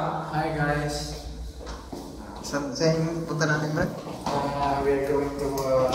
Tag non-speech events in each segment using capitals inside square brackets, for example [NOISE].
Hi guys. Saan, saan punta natin ba? Uh, we are going to uh,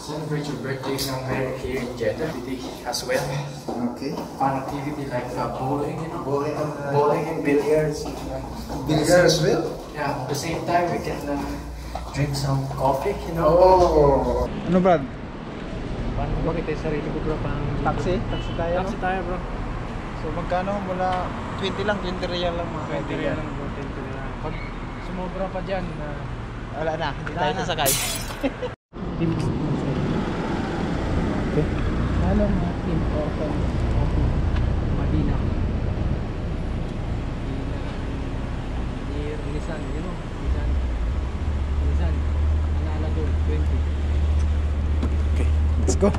celebrate your birthday somewhere here in Jeddah as well. Okay. Fun activity like uh, bowling, you know, Bowling on the... bowling and billiards. Billiard as well? Yeah. At the same time, we can uh, drink some coffee, you know. Oh! Ano ba? Paano ba kita yung sarili ko bro? Pang Taxi? Taxi tayo? Taxi tayo bro. So magkano mula 20 lang, 20 real lang mga 20 kaibigan. real lang bro, 20 real. Pag sumobra pa dyan, uh, Wala na, hindi tayo na. sasakay. Okay. Lalo mga Horton Coffee Madina. Madina. Near Nissan, you know? Nissan. Nissan. Anala doon, 20. Okay, let's go.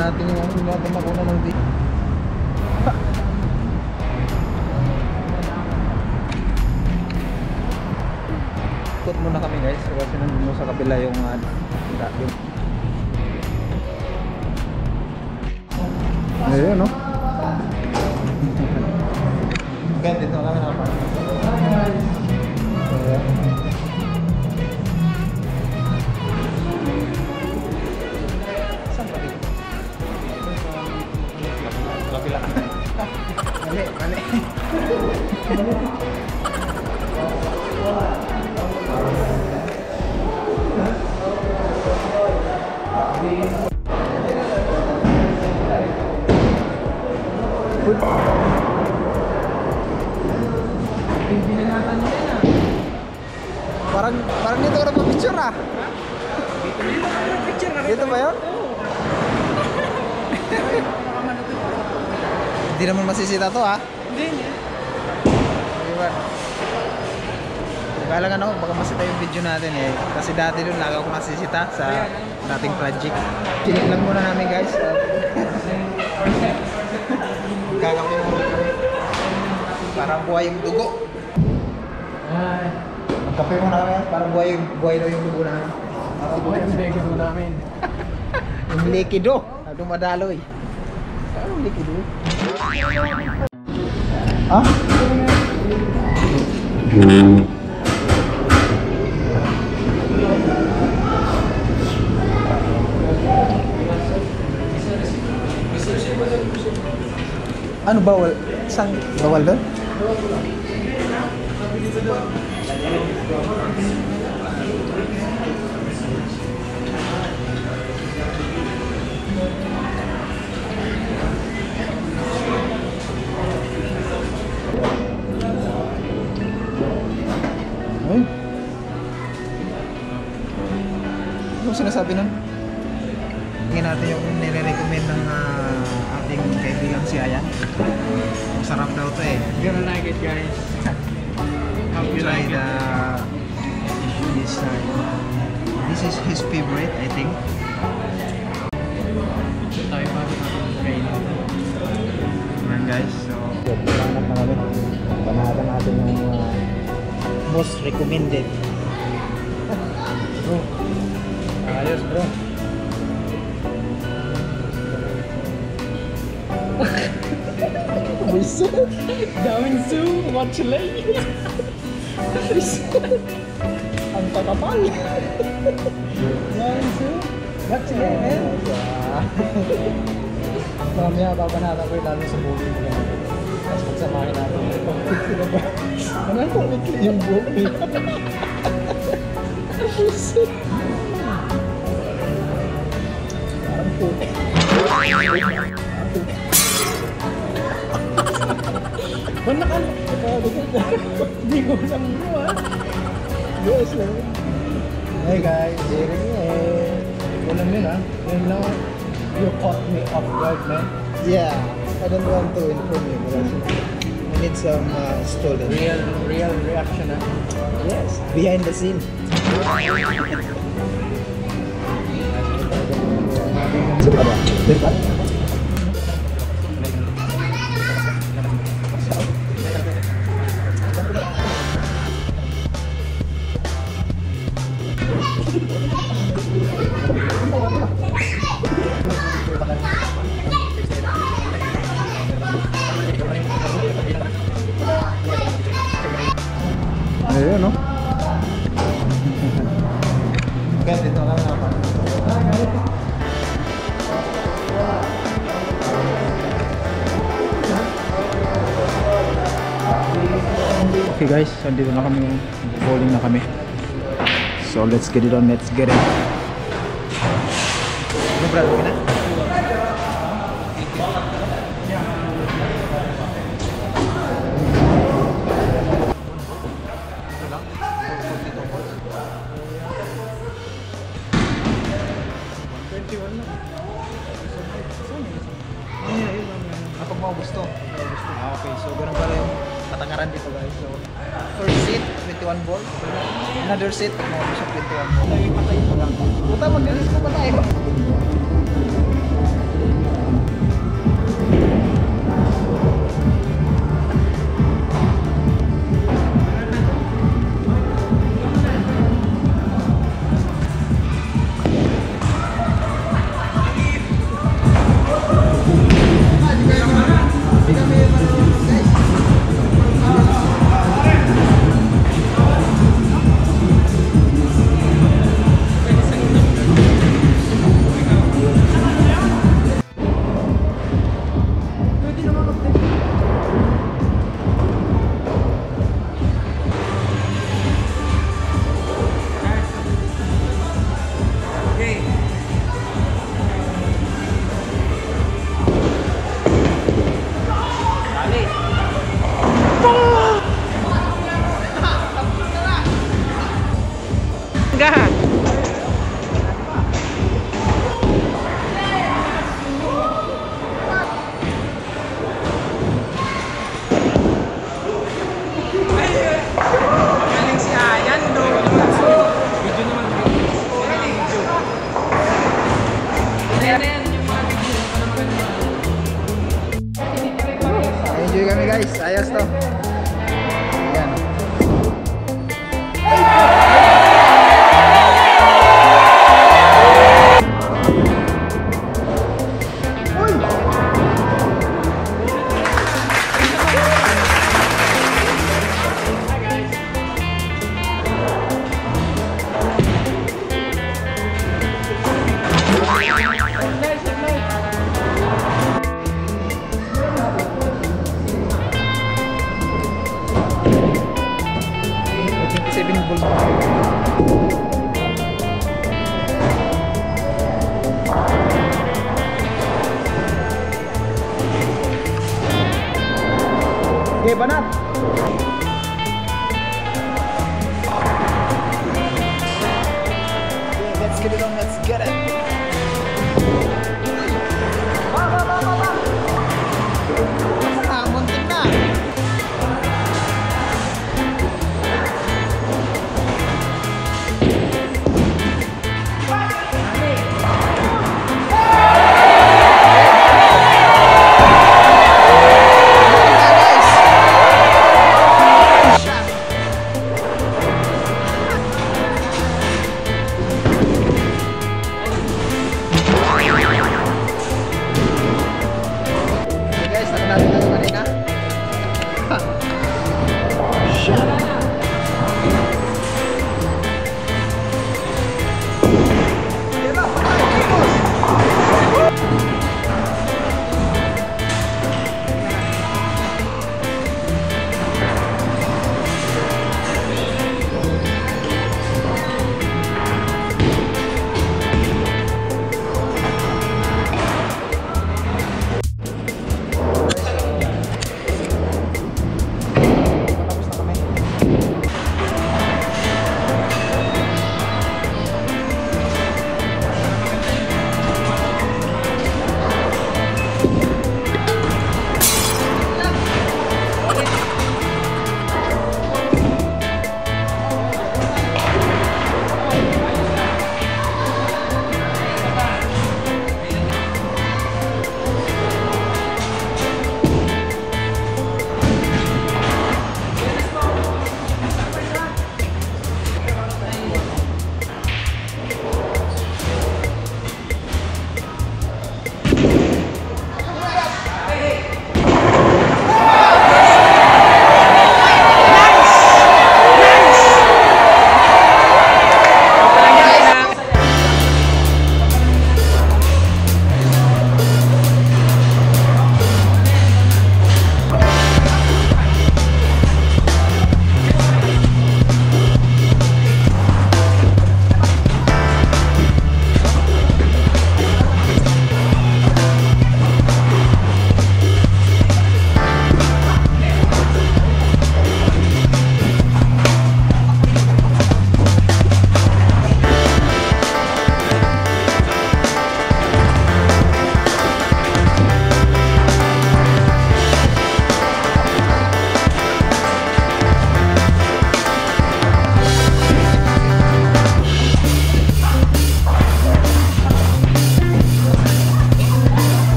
Natin yung hindi natin makuna ng di. [LAUGHS] Ikot muna kami guys. Kasi nandun mo sa kabila yung uh, yung Ayun, no? [LAUGHS] Gan, dito kami nakapark. So, Binanatan niya yan ah. Parang, parang dito ka na picture ah. Picture na Dito ba yun? Hindi naman masisita to ah. Hindi niya. Diba? Kaya lang ano, baka masita yung video natin eh. Kasi dati doon lagi ako nasisita sa dating project. Chinik lang muna namin guys. Gagawin mo. Parang buhay yung dugo. Ay. Magkape muna kami parang buhay, buhay daw yung dugo namin. Buhay ang bego doon namin. [LAUGHS] Yung likido na dumadaloy. Anong likido? Ha? Ano bawal? Saan bawal doon? Ay. Ano sinasabi nun? Hope you Try like the it. this uh, this is his favorite I think. Ito tayo pa ng train. Ayan guys, so hanap na kami. Panatan natin yung uh, most recommended. bro, ayos bro. [LAUGHS] Buiso. Daming zoo, watch lane. [LAUGHS] Ang kakapal. Daming zoo. Watch lane. Mamaya babanatan ko yung lalo sa booking ko. Tapos pagsamahin natin. Complete sila ba? Ano yung complete yung booking? Pusit. Hindi ko alam mo ah. Yes lang. Hey guys, Jeremy eh. Walang yun ah. Yun lang. You caught me off guard man. Yeah, I don't want to inform you because we need some uh, story. Real, real reaction ah. Yes, behind the scene. Ayun, Okay guys, andito na kami, bowling na kami. So let's get it on, let's get it. Ano brad, okay na? Ah, okay. So, ganun pala yung katangaran dito guys. So, first seat, 21 ball. Another seat, mga gusto, 21 ball. Puta, mag-release ko tayo.